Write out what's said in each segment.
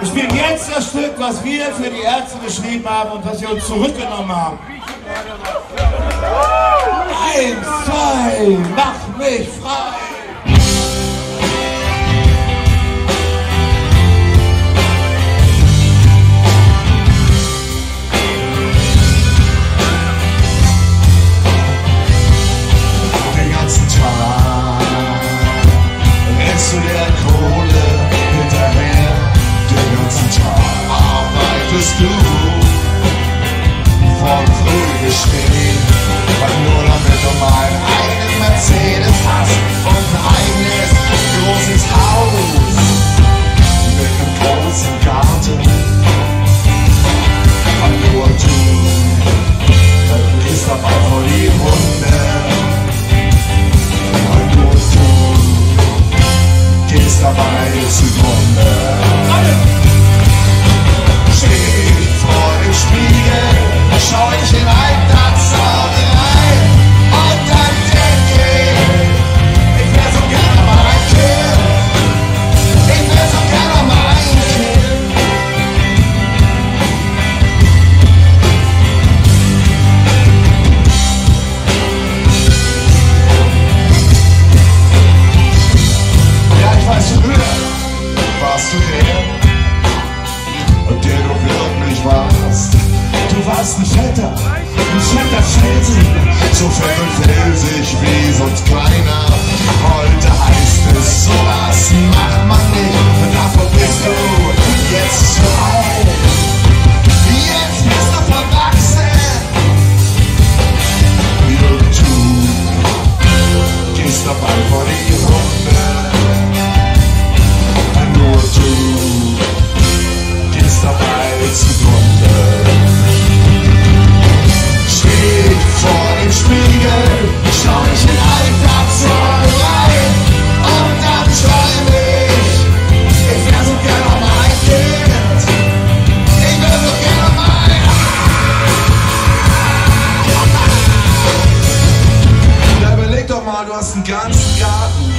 Wir spielen jetzt das Stück, was wir für die Ärzte geschrieben haben und was sie uns zurückgenommen haben. Eins, zwei, mach mich frei! warst soon. Ganzen Garten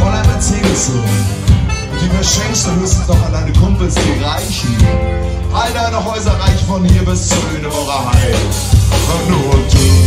voller Mercedes und die verschenkst du höchstens noch an deine Kumpels, die Reichen. All deine Häuser reichen von hier bis zur Lüneburger. Und nur du,